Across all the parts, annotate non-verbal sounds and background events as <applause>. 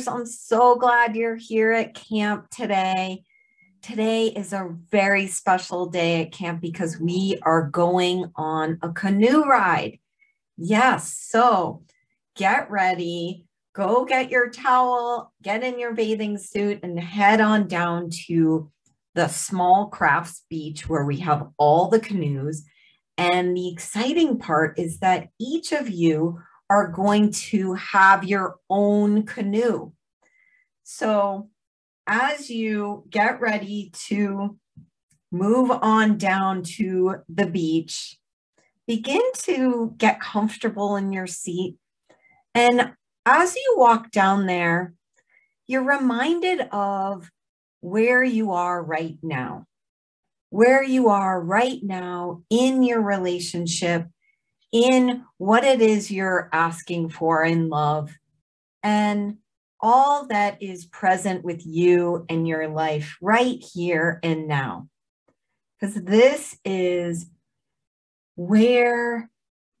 listeners, I'm so glad you're here at camp today. Today is a very special day at camp because we are going on a canoe ride. Yes, so get ready, go get your towel, get in your bathing suit, and head on down to the small crafts beach where we have all the canoes. And the exciting part is that each of you are going to have your own canoe. So as you get ready to move on down to the beach, begin to get comfortable in your seat. And as you walk down there, you're reminded of where you are right now, where you are right now in your relationship in what it is you're asking for in love and all that is present with you and your life right here and now. Because this is where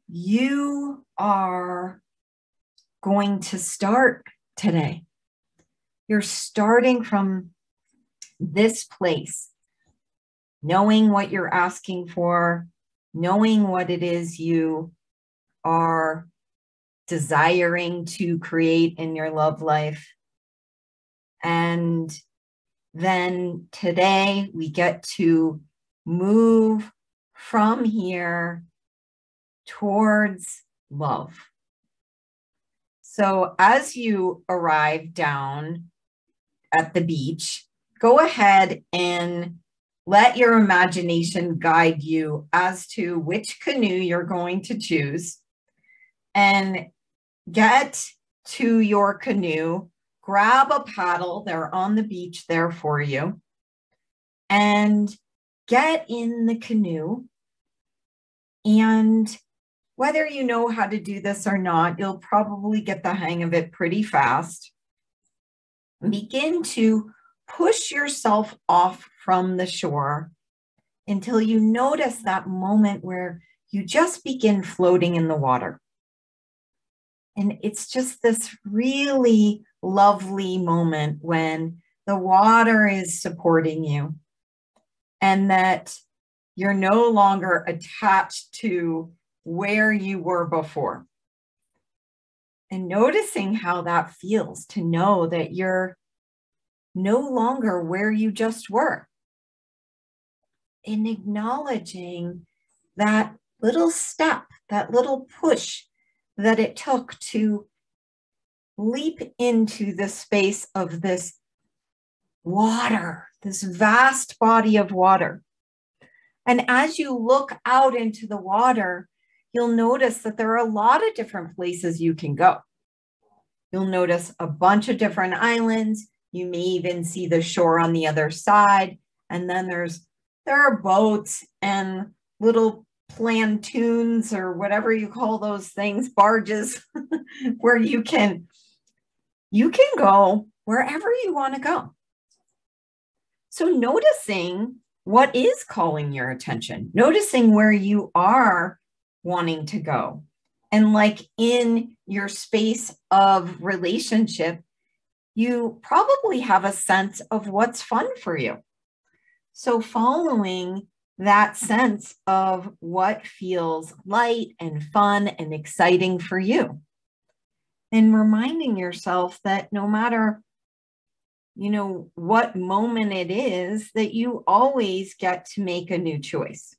you are going to start today. You're starting from this place, knowing what you're asking for, knowing what it is you are desiring to create in your love life. And then today we get to move from here towards love. So as you arrive down at the beach, go ahead and let your imagination guide you as to which canoe you're going to choose and get to your canoe, grab a paddle, they're on the beach there for you, and get in the canoe. And whether you know how to do this or not, you'll probably get the hang of it pretty fast. Begin to push yourself off from the shore until you notice that moment where you just begin floating in the water. And it's just this really lovely moment when the water is supporting you and that you're no longer attached to where you were before. And noticing how that feels to know that you're no longer where you just were. In acknowledging that little step, that little push that it took to leap into the space of this water, this vast body of water. And as you look out into the water, you'll notice that there are a lot of different places you can go. You'll notice a bunch of different islands. You may even see the shore on the other side. And then there's there are boats and little plantoons or whatever you call those things, barges, <laughs> where you can you can go wherever you want to go. So noticing what is calling your attention, noticing where you are wanting to go. And like in your space of relationship, you probably have a sense of what's fun for you. So, following that sense of what feels light and fun and exciting for you, and reminding yourself that no matter you know what moment it is that you always get to make a new choice.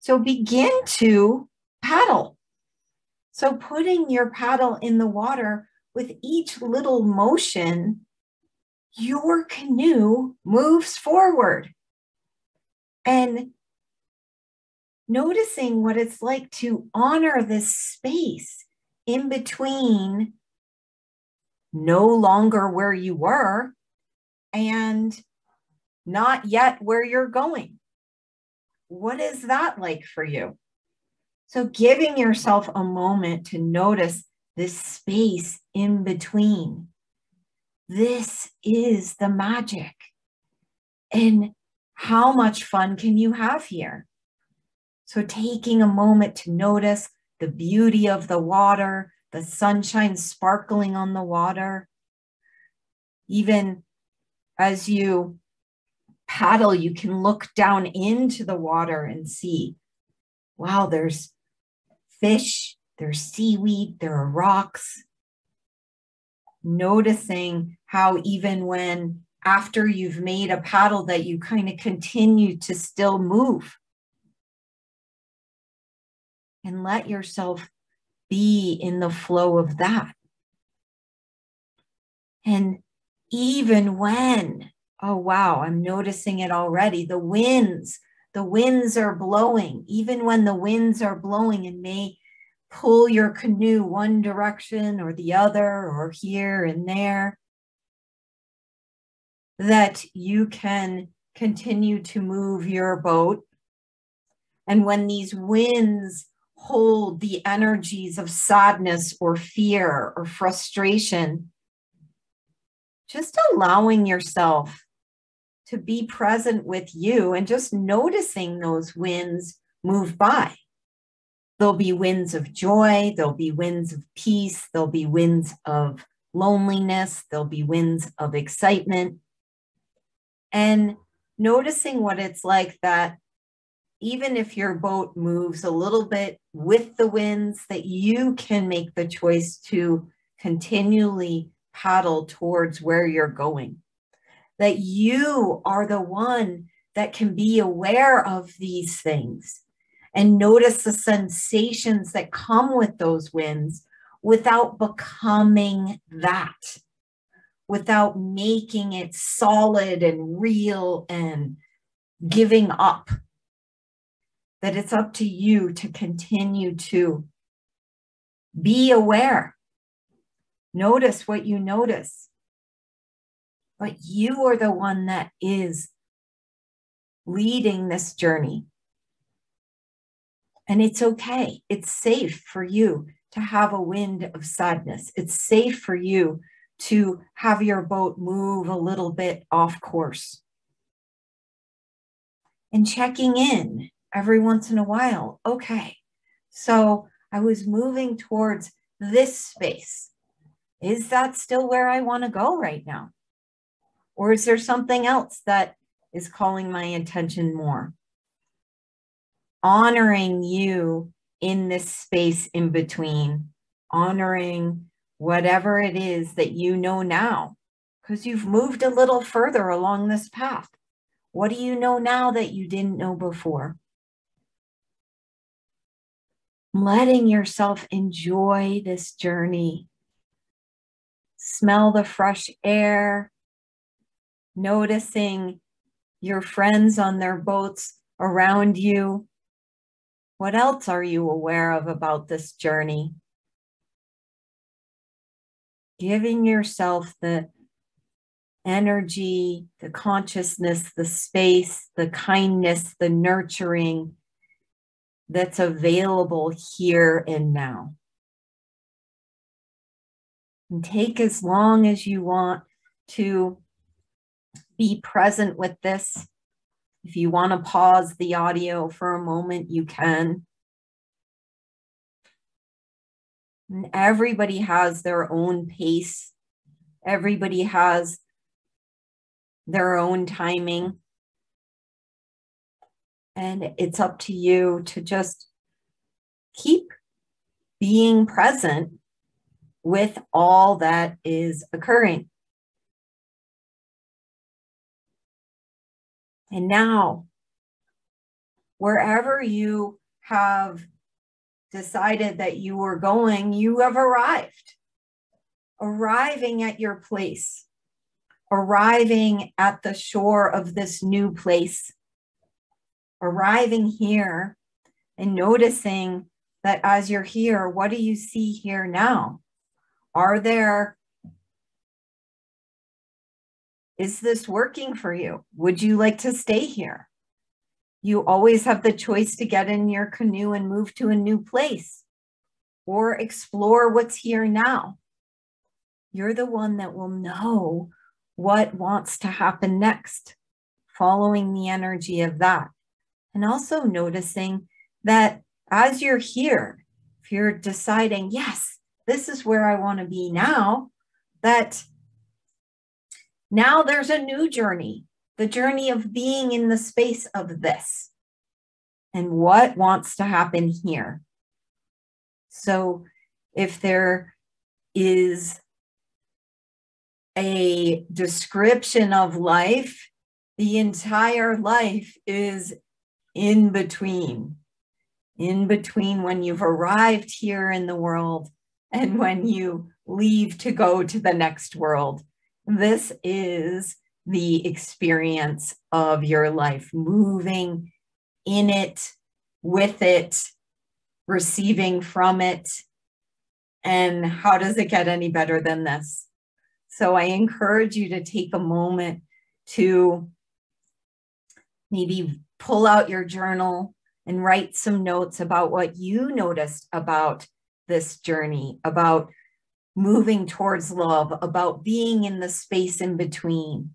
So begin to paddle. So putting your paddle in the water with each little motion, your canoe moves forward. And noticing what it's like to honor this space in between no longer where you were and not yet where you're going. What is that like for you? So, giving yourself a moment to notice this space in between. This is the magic. And how much fun can you have here? So, taking a moment to notice the beauty of the water, the sunshine sparkling on the water, even as you paddle, you can look down into the water and see wow, there's fish, there's seaweed, there are rocks. Noticing how, even when after you've made a paddle, that you kind of continue to still move and let yourself be in the flow of that. And even when, oh wow, I'm noticing it already, the winds, the winds are blowing, even when the winds are blowing and may pull your canoe one direction or the other or here and there, that you can continue to move your boat. And when these winds hold the energies of sadness or fear or frustration, just allowing yourself to be present with you and just noticing those winds move by. There'll be winds of joy, there'll be winds of peace, there'll be winds of loneliness, there'll be winds of excitement. And noticing what it's like that even if your boat moves a little bit with the winds, that you can make the choice to continually paddle towards where you're going. That you are the one that can be aware of these things and notice the sensations that come with those winds without becoming that, without making it solid and real and giving up that it's up to you to continue to be aware. Notice what you notice. But you are the one that is leading this journey. And it's okay. It's safe for you to have a wind of sadness. It's safe for you to have your boat move a little bit off course. And checking in every once in a while. Okay, so I was moving towards this space. Is that still where I want to go right now? Or is there something else that is calling my attention more? Honoring you in this space in between, honoring whatever it is that you know now, because you've moved a little further along this path. What do you know now that you didn't know before? letting yourself enjoy this journey. Smell the fresh air, noticing your friends on their boats around you. What else are you aware of about this journey? Giving yourself the energy, the consciousness, the space, the kindness, the nurturing that's available here and now. And take as long as you want to be present with this. If you want to pause the audio for a moment, you can. And everybody has their own pace. Everybody has their own timing. And it's up to you to just keep being present with all that is occurring. And now, wherever you have decided that you were going, you have arrived. Arriving at your place, arriving at the shore of this new place arriving here and noticing that as you're here, what do you see here now? Are there, is this working for you? Would you like to stay here? You always have the choice to get in your canoe and move to a new place or explore what's here now. You're the one that will know what wants to happen next, following the energy of that. And also noticing that as you're here, if you're deciding, yes, this is where I want to be now, that Now there's a new journey, the journey of being in the space of this and what wants to happen here. So if there is a description of life, the entire life is in between, in between when you've arrived here in the world and when you leave to go to the next world. This is the experience of your life, moving in it, with it, receiving from it. And how does it get any better than this? So I encourage you to take a moment to maybe pull out your journal and write some notes about what you noticed about this journey, about moving towards love, about being in the space in between,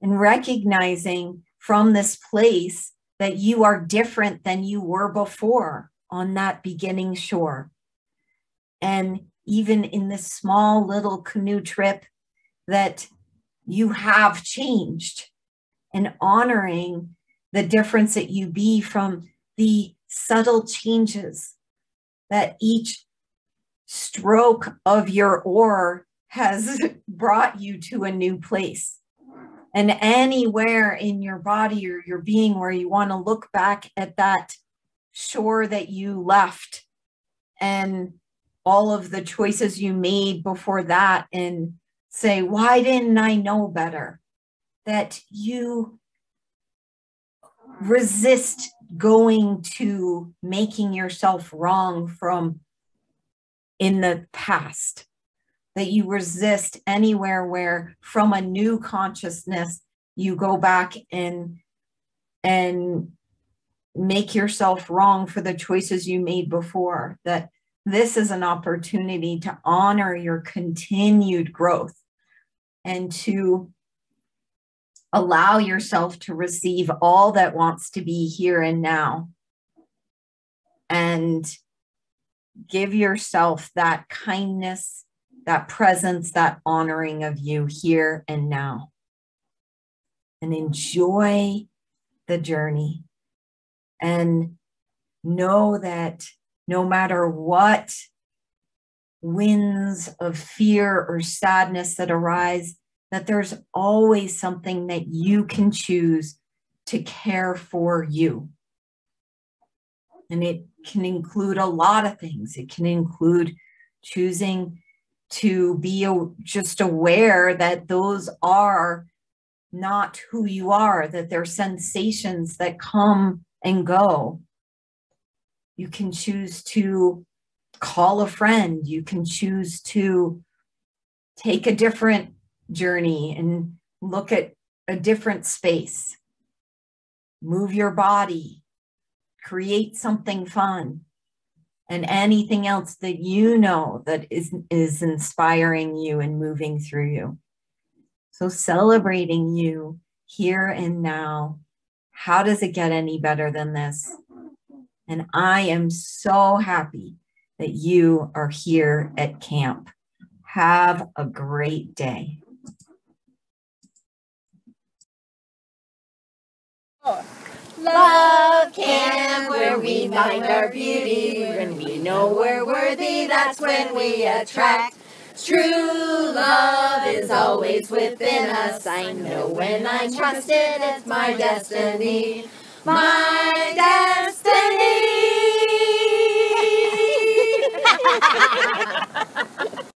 and recognizing from this place that you are different than you were before on that beginning shore. And even in this small little canoe trip, that you have changed and honoring the difference that you be from the subtle changes that each stroke of your oar has <laughs> brought you to a new place. And anywhere in your body or your being where you want to look back at that shore that you left and all of the choices you made before that and say, why didn't I know better? That you resist going to making yourself wrong from in the past that you resist anywhere where from a new consciousness you go back and and make yourself wrong for the choices you made before that this is an opportunity to honor your continued growth and to allow yourself to receive all that wants to be here and now. And give yourself that kindness, that presence, that honoring of you here and now. And enjoy the journey. And know that no matter what winds of fear or sadness that arise, that there's always something that you can choose to care for you. And it can include a lot of things. It can include choosing to be just aware that those are not who you are, that they're sensations that come and go. You can choose to call a friend. You can choose to take a different journey and look at a different space. Move your body, create something fun and anything else that you know that is, is inspiring you and moving through you. So celebrating you here and now. How does it get any better than this? And I am so happy that you are here at camp. Have a great day. Love camp, we find our beauty. When we know we're worthy, that's when we attract. True love is always within us. I know when I trust it, it's my destiny. My destiny. <laughs>